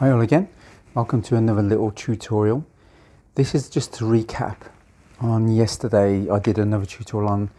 Hi all again, welcome to another little tutorial. This is just to recap on yesterday I did another tutorial on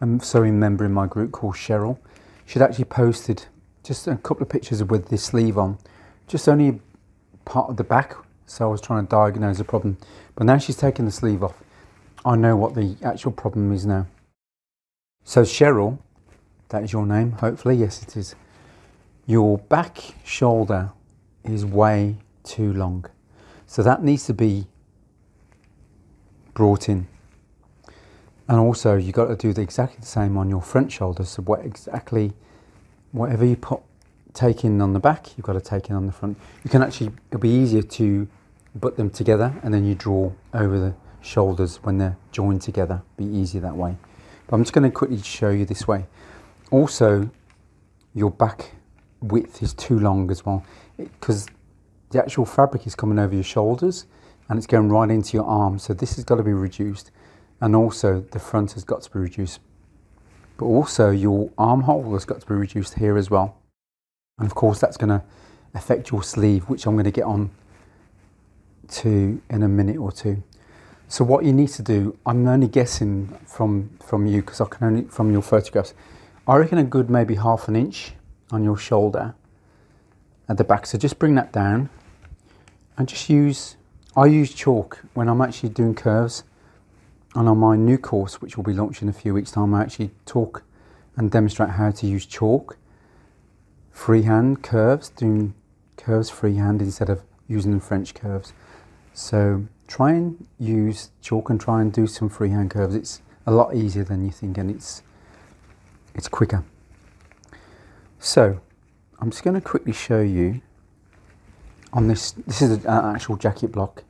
um, a sewing member in my group called Cheryl. She'd actually posted just a couple of pictures with this sleeve on, just only part of the back, so I was trying to diagnose the problem. But now she's taken the sleeve off, I know what the actual problem is now. So Cheryl, that is your name, hopefully, yes it is. Your back shoulder is way too long. So that needs to be brought in. And also you've got to do the, exactly the same on your front shoulder. So what exactly, whatever you put, take in on the back, you've got to take in on the front. You can actually, it'll be easier to put them together and then you draw over the shoulders when they're joined together. Be easier that way. But I'm just going to quickly show you this way. Also, your back width is too long as well because the actual fabric is coming over your shoulders and it's going right into your arm. So this has got to be reduced and also the front has got to be reduced. But also your armhole has got to be reduced here as well. And of course that's going to affect your sleeve which I'm going to get on to in a minute or two. So what you need to do I'm only guessing from from you because I can only from your photographs. I reckon a good maybe half an inch on your shoulder at the back. So just bring that down and just use, I use chalk when I'm actually doing curves. And on my new course, which will be launched in a few weeks time, I actually talk and demonstrate how to use chalk, freehand curves, doing curves freehand instead of using the French curves. So try and use chalk and try and do some freehand curves. It's a lot easier than you think and it's, it's quicker. So I'm just going to quickly show you on this. This is an actual jacket block,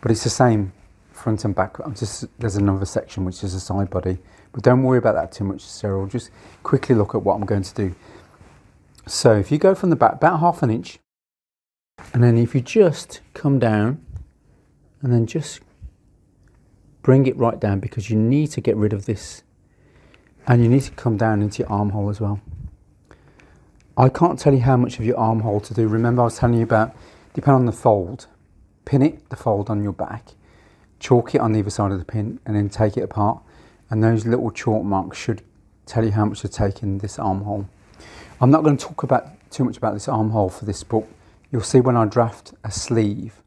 but it's the same front and back. I'm just there's another section which is a side body, but don't worry about that too much, Cheryl. Just quickly look at what I'm going to do. So if you go from the back about half an inch, and then if you just come down, and then just bring it right down because you need to get rid of this, and you need to come down into your armhole as well. I can't tell you how much of your armhole to do. Remember I was telling you about, depending on the fold, pin it, the fold on your back, chalk it on either side of the pin and then take it apart. And those little chalk marks should tell you how much to take in this armhole. I'm not going to talk about too much about this armhole for this book. You'll see when I draft a sleeve,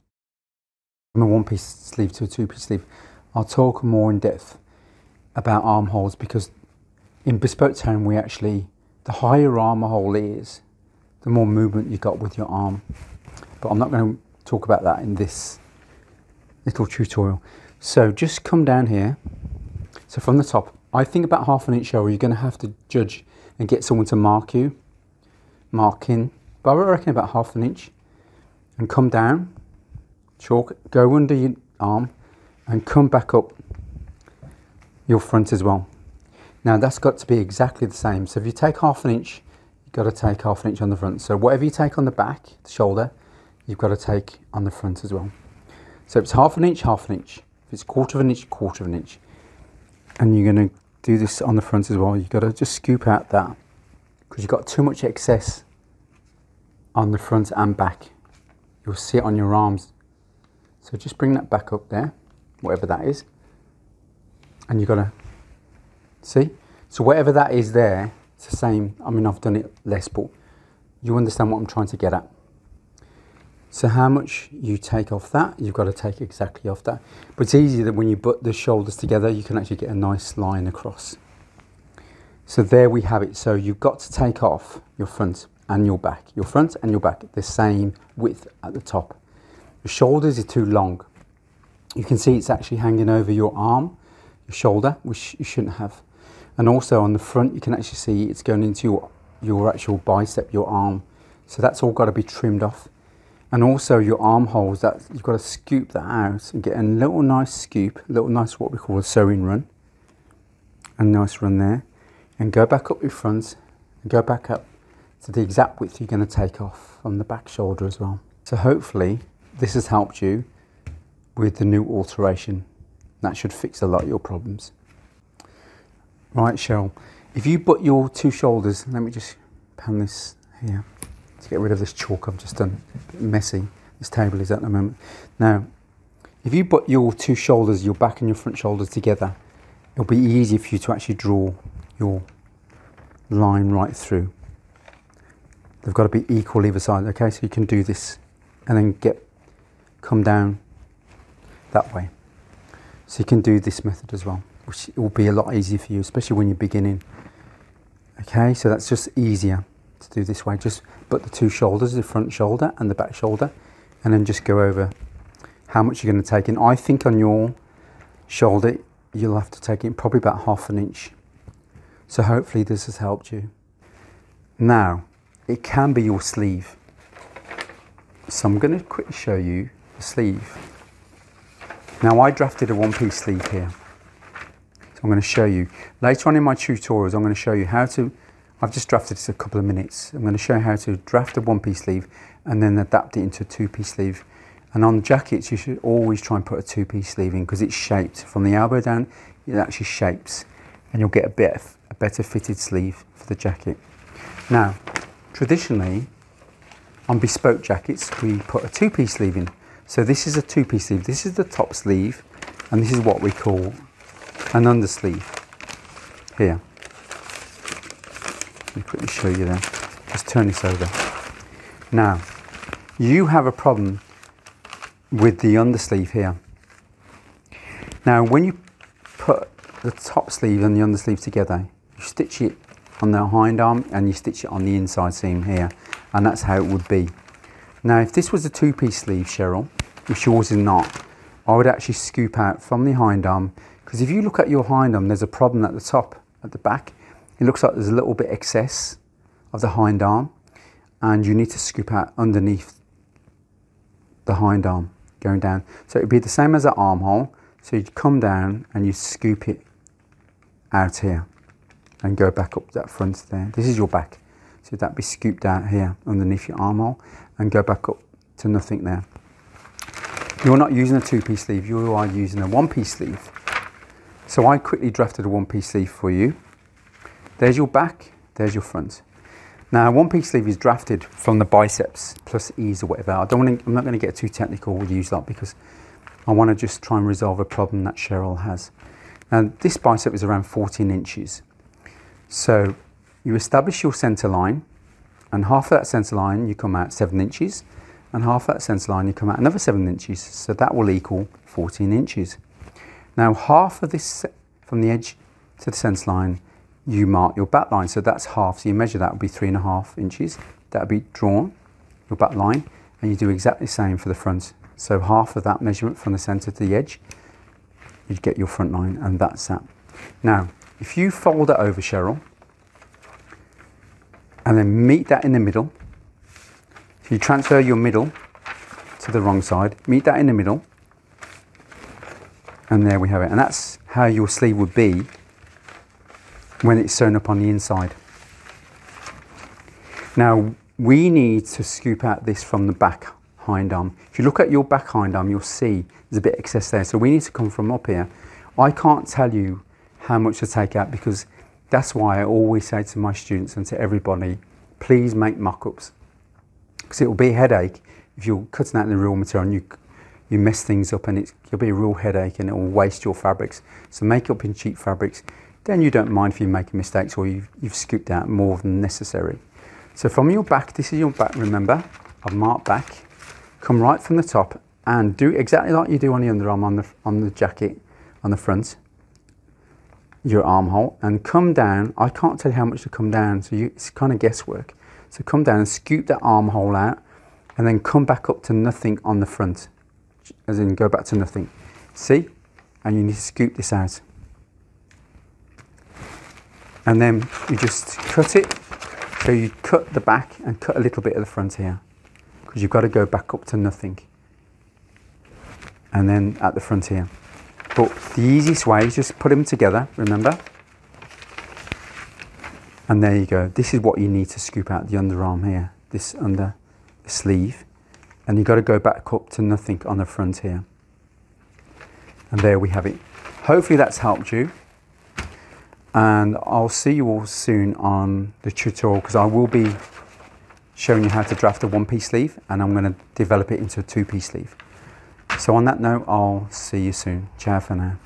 from a one piece sleeve to a two piece sleeve, I'll talk more in depth about armholes because in Bespoke Town we actually the higher your armhole is, the more movement you got with your arm. But I'm not going to talk about that in this little tutorial. So just come down here. So from the top, I think about half an inch over, you're going to have to judge and get someone to mark you, mark in, but I reckon about half an inch. And come down, chalk, go under your arm and come back up your front as well. Now that's got to be exactly the same. So if you take half an inch, you've got to take half an inch on the front. So whatever you take on the back, the shoulder, you've got to take on the front as well. So if it's half an inch, half an inch. If it's quarter of an inch, quarter of an inch. And you're going to do this on the front as well. You've got to just scoop out that because you've got too much excess on the front and back. You'll see it on your arms. So just bring that back up there, whatever that is. And you've got to See? So whatever that is there, it's the same. I mean, I've done it less, but you understand what I'm trying to get at. So how much you take off that, you've got to take exactly off that. But it's easy that when you put the shoulders together, you can actually get a nice line across. So there we have it. So you've got to take off your front and your back. Your front and your back, the same width at the top. Your shoulders are too long. You can see it's actually hanging over your arm, your shoulder, which you shouldn't have. And also on the front, you can actually see it's going into your, your actual bicep, your arm. So that's all got to be trimmed off. And also your armholes, that you've got to scoop that out and get a little nice scoop, a little nice what we call a sewing run. A nice run there. And go back up your front and go back up to the exact width you're going to take off on the back shoulder as well. So hopefully this has helped you with the new alteration. That should fix a lot of your problems. Right, Cheryl, if you put your two shoulders, let me just pan this here to get rid of this chalk I've just done. messy, this table is at the moment. Now, if you put your two shoulders, your back and your front shoulders together, it'll be easy for you to actually draw your line right through. They've got to be equal either side, okay? So you can do this and then get, come down that way. So you can do this method as well, which will be a lot easier for you, especially when you're beginning. Okay, so that's just easier to do this way. Just put the two shoulders, the front shoulder and the back shoulder, and then just go over how much you're going to take in. I think on your shoulder, you'll have to take in probably about half an inch. So hopefully this has helped you. Now, it can be your sleeve. So I'm going to quickly show you the sleeve. Now I drafted a one piece sleeve here. So I'm going to show you. Later on in my tutorials, I'm going to show you how to, I've just drafted this a couple of minutes. I'm going to show you how to draft a one piece sleeve and then adapt it into a two piece sleeve. And on jackets, you should always try and put a two piece sleeve in because it's shaped from the elbow down, it actually shapes and you'll get a bit a better fitted sleeve for the jacket. Now, traditionally, on bespoke jackets, we put a two piece sleeve in. So this is a two-piece sleeve. This is the top sleeve, and this is what we call an undersleeve here. Let me quickly show you there. Just turn this over. Now, you have a problem with the undersleeve here. Now, when you put the top sleeve and the undersleeve together, you stitch it on the hind arm and you stitch it on the inside seam here, and that's how it would be. Now, if this was a two-piece sleeve, Cheryl, which yours is not, I would actually scoop out from the hind arm because if you look at your hind arm, there's a problem at the top, at the back. It looks like there's a little bit excess of the hind arm and you need to scoop out underneath the hind arm going down. So it'd be the same as an armhole. So you'd come down and you scoop it out here and go back up that front there. This is your back. So that'd be scooped out here underneath your armhole and go back up to nothing there. You're not using a two-piece sleeve, you are using a one-piece sleeve. So I quickly drafted a one-piece sleeve for you. There's your back, there's your front. Now, one-piece sleeve is drafted from the biceps plus ease or whatever. I don't want to, I'm not going to get too technical with use that because I want to just try and resolve a problem that Cheryl has. Now, this bicep is around 14 inches. So you establish your center line, and half of that center line you come out seven inches, and half of that centre line you come out another 7 inches so that will equal 14 inches. Now half of this from the edge to the centre line you mark your back line. So that's half. So you measure that would be three and a half inches. That would be drawn your back line and you do exactly the same for the front. So half of that measurement from the centre to the edge you'd get your front line and that's that. Now if you fold it over Cheryl and then meet that in the middle if you transfer your middle to the wrong side, meet that in the middle, and there we have it. And that's how your sleeve would be when it's sewn up on the inside. Now, we need to scoop out this from the back hind arm. If you look at your back hind arm, you'll see there's a bit excess there. So we need to come from up here. I can't tell you how much to take out because that's why I always say to my students and to everybody, please make mock-ups because it will be a headache if you're cutting out the real material and you you mess things up and it'll be a real headache and it will waste your fabrics. So make up in cheap fabrics. Then you don't mind if you make mistakes or you've, you've scooped out more than necessary. So from your back, this is your back, remember, I've marked back. Come right from the top and do exactly like you do on the underarm on the, on the jacket on the front, your armhole, and come down. I can't tell you how much to come down, so you, it's kind of guesswork. So come down and scoop that armhole out and then come back up to nothing on the front, as in go back to nothing. See? And you need to scoop this out. And then you just cut it. So you cut the back and cut a little bit of the front here because you've got to go back up to nothing. And then at the front here. But the easiest way is just put them together, remember? And there you go. This is what you need to scoop out the underarm here, this under the sleeve. And you've got to go back up to nothing on the front here. And there we have it. Hopefully that's helped you. And I'll see you all soon on the tutorial because I will be showing you how to draft a one-piece sleeve and I'm going to develop it into a two-piece sleeve. So on that note, I'll see you soon. Ciao for now.